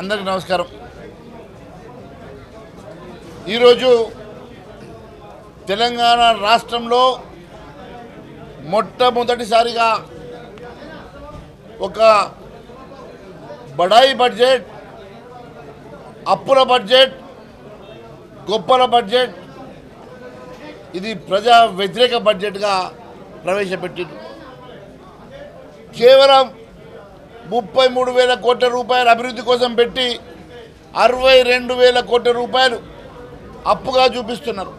అందరికి నమస్కారం. ఈరోజు తెలంగాణ రాష్ట్రంలో మొట్టమొదటిసారిగా ఒక బడాయి బడ్జెట్ అప్పుల బడ్జెట్ గొప్పల బడ్జెట్ ఇది ప్రజా వ్యతిరేక బడ్జెట్గా ప్రవేశపెట్టింది. కేవలం ముప్పై మూడు వేల కోట్ల రూపాయలు అభివృద్ధి కోసం పెట్టి అరవై రెండు వేల కోట్ల రూపాయలు అప్పుగా చూపిస్తున్నారు.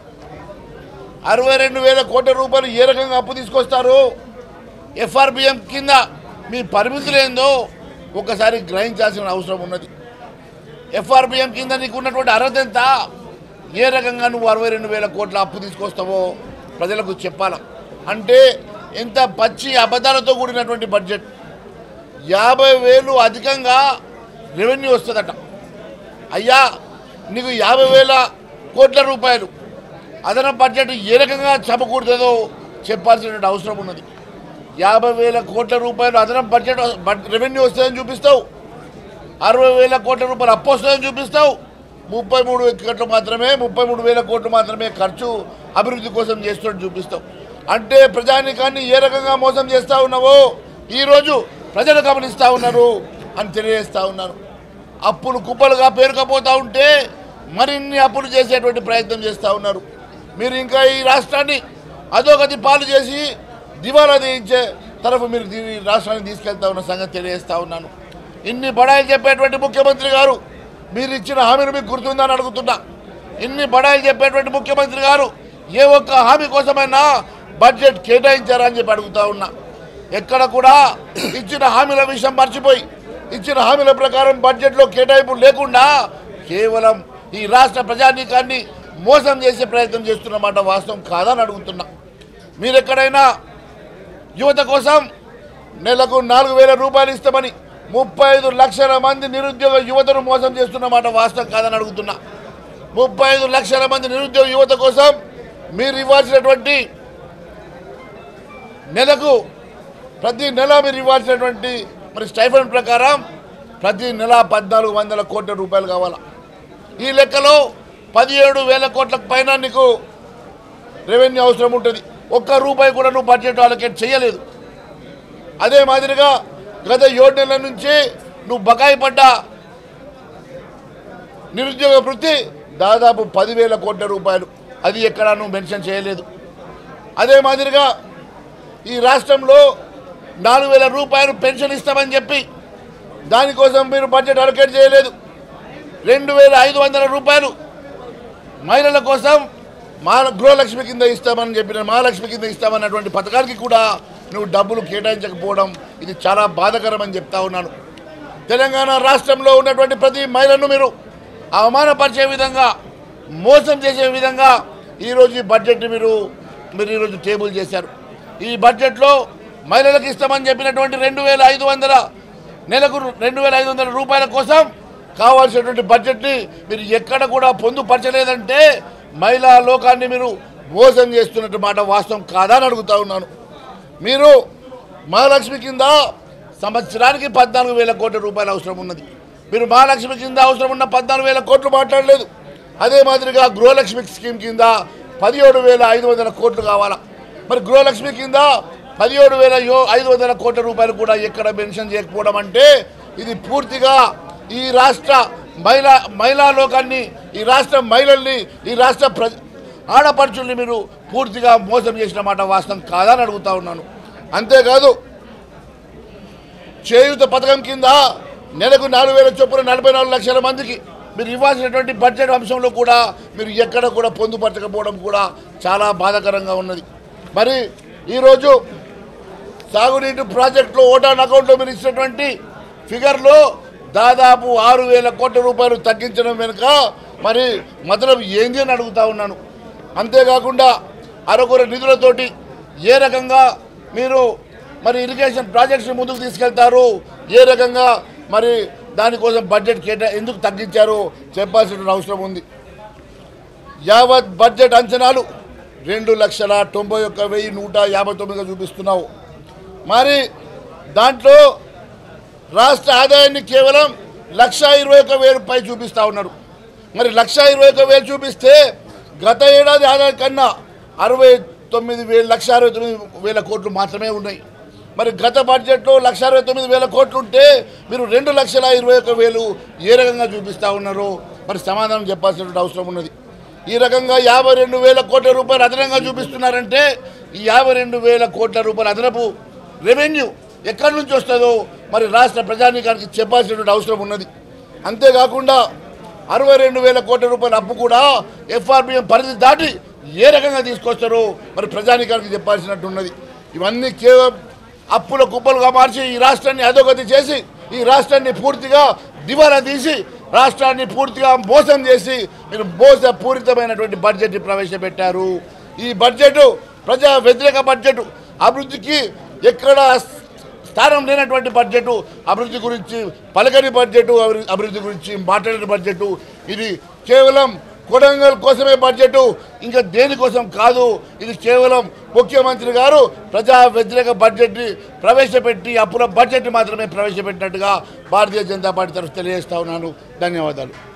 అరవై రెండు వేల కోట్ల రూపాయలు ఏ రకంగా అప్పు తీసుకొస్తారు? ఎఫ్ఆర్బిఎం కింద మీ పరిమితులు ఏందో ఒకసారి గ్రహించాల్సిన అవసరం ఉన్నది. ఎఫ్ఆర్బిఎం కింద నీకు ఉన్నటువంటి అర్హత ఎంత? ఏ రకంగా నువ్వు అరవై రెండు వేల కోట్ల అప్పు తీసుకొస్తావో ప్రజలకు చెప్పాల? అంటే ఎంత పచ్చి అబద్ధాలతో కూడినటువంటి బడ్జెట్? యాభై వేలు అధికంగా రెవెన్యూ వస్తుందట. అయ్యా నీకు యాభై వేల కోట్ల రూపాయలు. అదనపు బడ్జెట్ ఏ రకంగా సమకూరుతుందో చెప్పాల్సిన అవసరం ఉన్నది. యాభై వేల కోట్ల రూపాయలు అదనపు బడ్జెట్ రెవెన్యూ వస్తుందని చూపిస్తావు. అరవై వేల కోట్ల రూపాయలు అప్పు వస్తుందని చూపిస్తావు. ముప్పై మూడు కోట్లు మాత్రమే ముప్పై మూడు వేల కోట్లు మాత్రమే ఖర్చు అభివృద్ధి కోసం చేస్తున్నట్టు చూపిస్తావు. అంటే ప్రజానికాన్ని ఏ రకంగా మోసం చేస్తా ఉన్నావో ఈరోజు ప్రజలు గమనిస్తూ ఉన్నారు అని తెలియజేస్తూ ఉన్నారు. అప్పులు కుప్పలుగా పేరుకపోతూ ఉంటే మరిన్ని అప్పులు చేసేటువంటి ప్రయత్నం చేస్తూ ఉన్నారు. మీరు ఇంకా ఈ రాష్ట్రాన్ని అధోగతి పాలు చేసి దివాలా తీయించే తరఫు మీరు దీని రాష్ట్రాన్ని తీసుకెళ్తా ఉన్న సంగతి తెలియజేస్తూ ఉన్నాను. ఇన్ని బడాయిలు చెప్పేటువంటి ముఖ్యమంత్రి గారు మీరు ఇచ్చిన హామీలు మీకు గుర్తుందని అడుగుతున్నా. ఇన్ని బడాయిలు చెప్పేటువంటి ముఖ్యమంత్రి గారు ఏ ఒక్క హామీ కోసమైనా బడ్జెట్ కేటాయించారా అని చెప్పి అడుగుతా ఉన్నా. ఎక్కడ కూడా ఇచ్చిన హామీల విషయం మర్చిపోయి ఇచ్చిన హామీల ప్రకారం బడ్జెట్లో కేటాయింపు లేకుండా కేవలం ఈ రాష్ట్ర ప్రజానీకాన్ని మోసం చేసే ప్రయత్నం చేస్తున్నమాట వాస్తవం కాదని అడుగుతున్నా. మీరు ఎక్కడైనా యువత కోసం నెలకు నాలుగు వేల రూపాయలు ఇస్తామని ముప్పై ఐదు లక్షల మంది నిరుద్యోగ యువతను మోసం చేస్తున్నమాట వాస్తవం కాదని అడుగుతున్నా. ముప్పై ఐదు లక్షల మంది నిరుద్యోగ యువత కోసం మీరు ఇవ్వాల్సినటువంటి నెలకు ప్రతి నెల మీరు ఇవ్వాల్సినటువంటి మరి స్టైఫండ్ ప్రకారం ప్రతి నెల పద్నాలుగు వందల కోట్ల రూపాయలు కావాలా? ఈ లెక్కలో పదిహేడు వేల కోట్లకు పైన నీకు రెవెన్యూ అవసరం ఉంటుంది. ఒక్క రూపాయి కూడా నువ్వు బడ్జెట్ అలొకేట్ చేయలేదు. అదే మాదిరిగా గత ఏడు నెలల నుంచి నువ్వు బకాయి పడ్డ నిరుద్యోగ వృత్తి దాదాపు పదివేల కోట్ల రూపాయలు. అది ఎక్కడా నువ్వు మెన్షన్ చేయలేదు. అదే మాదిరిగా ఈ రాష్ట్రంలో నాలుగు వేల రూపాయలు పెన్షన్ ఇస్తామని చెప్పి దానికోసం మీరు బడ్జెట్ అలొకేట్ చేయలేదు. రెండు వేల ఐదు వందల రూపాయలు మహిళల కోసం మా గృహలక్ష్మి కింద ఇస్తామని చెప్పిన మహాలక్ష్మి కింద ఇస్తామన్నటువంటి పథకానికి కూడా నువ్వు డబ్బులు కేటాయించకపోవడం ఇది చాలా బాధకరం అని చెప్తా ఉన్నాను. తెలంగాణ రాష్ట్రంలో ఉన్నటువంటి ప్రతి మహిళను మీరు అవమానపరిచే విధంగా మోసం చేసే విధంగా ఈరోజు ఈ బడ్జెట్ మీరు మీరు ఈరోజు టేబుల్ చేశారు. ఈ బడ్జెట్లో మహిళలకు ఇస్తామని చెప్పినటువంటి రెండు వేల ఐదు వందల నెలకు రెండు వేల ఐదు వందల రూపాయల కోసం కావాల్సినటువంటి బడ్జెట్ని మీరు ఎక్కడ కూడా పొందుపరచలేదంటే మహిళా లోకాన్ని మీరు మోసం చేస్తున్నట్టు మాట వాస్తవం కాదా అని అడుగుతా ఉన్నాను. మీరు మహాలక్ష్మి కింద సంవత్సరానికి పద్నాలుగు వేల కోట్ల రూపాయలు అవసరం ఉన్నది. మీరు మహాలక్ష్మి కింద అవసరం ఉన్న పద్నాలుగు వేల కోట్లు మాట్లాడలేదు. అదే మాదిరిగా గృహలక్ష్మి స్కీమ్ కింద పదిహేడు వేల ఐదు వందల కోట్లు కావాలా? మరి గృహలక్ష్మి కింద పదిహేడు వేల ఐదు వందల కోట్ల రూపాయలు కూడా ఎక్కడ మెన్షన్ చేయకపోవడం అంటే ఇది పూర్తిగా ఈ రాష్ట్ర మహిళా మహిళా లోకాన్ని ఈ రాష్ట్ర మహిళల్ని ఈ రాష్ట్ర ప్ర ఆడపడుచుల్ని మీరు పూర్తిగా మోసం చేసిన మాట వాస్తవం కాదని అడుగుతా ఉన్నాను. అంతేకాదు చేయూత పథకం కింద నెలకు నాలుగు వేల చొప్పున నలభై నాలుగు లక్షల మందికి మీరు ఇవ్వాల్సినటువంటి బడ్జెట్ అంశంలో కూడా మీరు ఎక్కడ కూడా పొందుపరచకపోవడం కూడా చాలా బాధాకరంగా ఉన్నది. మరి ఈరోజు సాగునీటి ప్రాజెక్టులో ఓటాన్ అకౌంట్లో మీరు ఇచ్చినటువంటి ఫిగర్లో దాదాపు ఆరు వేల కోట్ల రూపాయలు తగ్గించడం వెనుక మరి మతలం ఏంది అని అడుగుతా ఉన్నాను. అంతేకాకుండా అరకొర నిధులతోటి ఏ రకంగా మీరు మరి ఇరిగేషన్ ప్రాజెక్ట్స్ని ముందుకు తీసుకెళ్తారు? ఏ రకంగా మరి దానికోసం బడ్జెట్ కేటా ఎందుకు తగ్గించారో? చెప్పాల్సిన అవసరం ఉంది. యావత్ బడ్జెట్ అంచనాలు రెండు లక్షల తొంభై ఒక్క వెయ్యి నూట యాభై తొమ్మిదిగా చూపిస్తున్నావు. మరి దాంట్లో రాష్ట్ర ఆదాయాన్ని కేవలం లక్ష ఇరవై ఒక వేలు పై చూపిస్తూ ఉన్నారు మరి లక్ష ఇరవై ఒక వేలు చూపిస్తే గత ఏడాది ఆదాయం కన్నా అరవై తొమ్మిది వేలు లక్ష అరవై తొమ్మిది వేల కోట్లు మాత్రమే ఉన్నాయి. మరి గత బడ్జెట్లో లక్ష అరవై తొమ్మిది వేల కోట్లు ఉంటే మీరు రెండు లక్షల ఇరవై ఒక వేలు ఏ రకంగా చూపిస్తూ ఉన్నారో? మరి సమాధానం చెప్పాల్సినటువంటి అవసరం ఉన్నది. ఈ రకంగా యాభై రెండు వేల కోట్ల రూపాయలు అదనంగా చూపిస్తున్నారంటే ఈ యాభై రెండు వేల కోట్ల రూపాయలు అదనపు రెవెన్యూ ఎక్కడి నుంచి వస్తుందో మరి రాష్ట్ర ప్రజానీకానికి చెప్పాల్సినటువంటి అవసరం ఉన్నది. అంతేకాకుండా అరవై రెండు వేల కోట్ల రూపాయల అప్పు కూడా ఎఫ్ఆర్బిఎం పరిధి దాటి ఏ రకంగా తీసుకొస్తారో మరి ప్రజానీకానికి చెప్పాల్సినట్టు ఉన్నది. ఇవన్నీ కేవలం అప్పుల కుప్పలుగా మార్చి ఈ రాష్ట్రాన్ని అధోగతి చేసి ఈ రాష్ట్రాన్ని పూర్తిగా దివాలా తీసి రాష్ట్రాన్ని పూర్తిగా మోసం చేసి మీరు మోస పూరితమైనటువంటి బడ్జెట్ ప్రవేశపెట్టారు. ఈ బడ్జెట్ ప్రజా వ్యతిరేక బడ్జెట్ అభివృద్ధికి ఎక్కడ స్థానం లేనటువంటి బడ్జెట్ అభివృద్ధి గురించి పలకని బడ్జెట్ అభివృద్ధి గురించి మాట్లాడిన బడ్జెట్ ఇది కేవలం కొడంగల్ కోసమే బడ్జెట్ ఇంకా దేనికోసం కాదు ఇది కేవలం ముఖ్యమంత్రి గారు ప్రజా వ్యతిరేక బడ్జెట్ని ప్రవేశపెట్టి అప్పుల బడ్జెట్ మాత్రమే ప్రవేశపెట్టినట్టుగా భారతీయ జనతా పార్టీ తరఫు తెలియజేస్తా ఉన్నాను. ధన్యవాదాలు.